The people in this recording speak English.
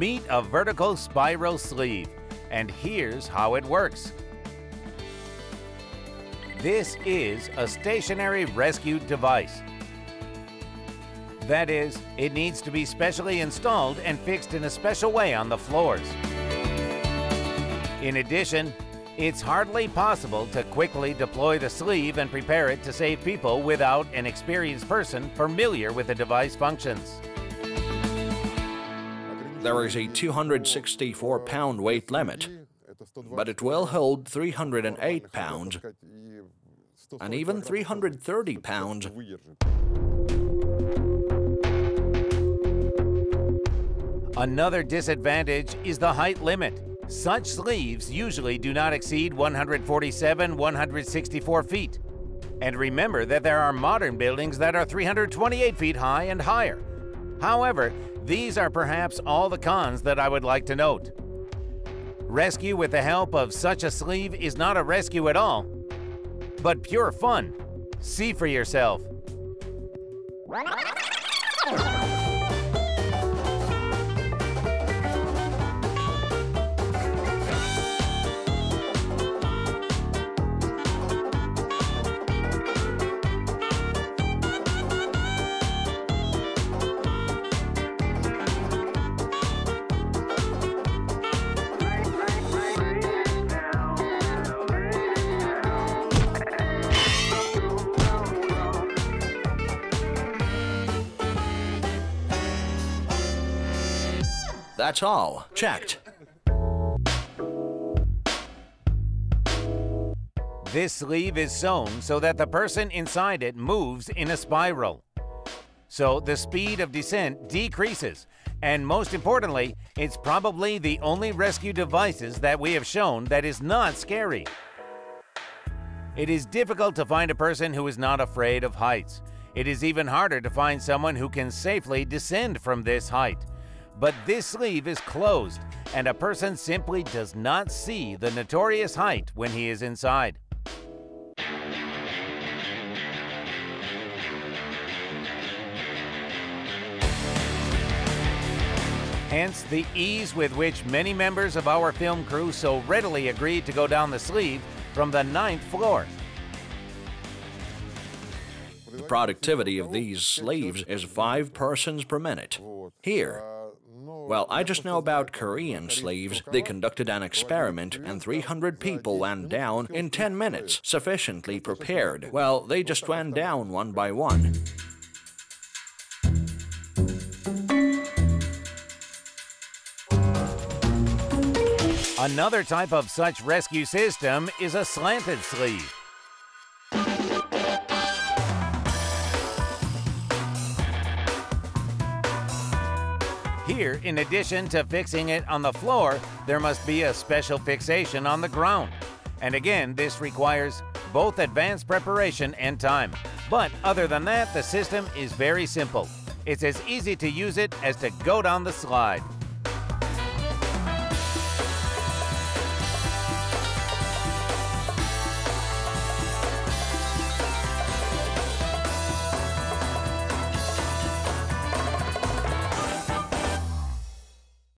Meet a vertical spiral sleeve, and here's how it works. This is a stationary rescue device. That is, it needs to be specially installed and fixed in a special way on the floors. In addition, it's hardly possible to quickly deploy the sleeve and prepare it to save people without an experienced person familiar with the device functions. There is a 264 pound weight limit, but it will hold 308 pounds and even 330 pounds. Another disadvantage is the height limit. Such sleeves usually do not exceed 147, 164 feet. And remember that there are modern buildings that are 328 feet high and higher. However, these are perhaps all the cons that I would like to note. Rescue with the help of such a sleeve is not a rescue at all, but pure fun. See for yourself. That's all. Checked. This sleeve is sewn so that the person inside it moves in a spiral. So the speed of descent decreases. And most importantly, it's probably the only rescue devices that we have shown that is not scary. It is difficult to find a person who is not afraid of heights. It is even harder to find someone who can safely descend from this height. But this sleeve is closed, and a person simply does not see the notorious height when he is inside. Hence the ease with which many members of our film crew so readily agreed to go down the sleeve from the ninth floor. The productivity of these sleeves is five persons per minute. Here, well, I just know about Korean sleeves. They conducted an experiment and 300 people went down in 10 minutes, sufficiently prepared. Well, they just went down one by one. Another type of such rescue system is a slanted sleeve. Here, in addition to fixing it on the floor, there must be a special fixation on the ground. And again, this requires both advanced preparation and time. But other than that, the system is very simple. It's as easy to use it as to go down the slide.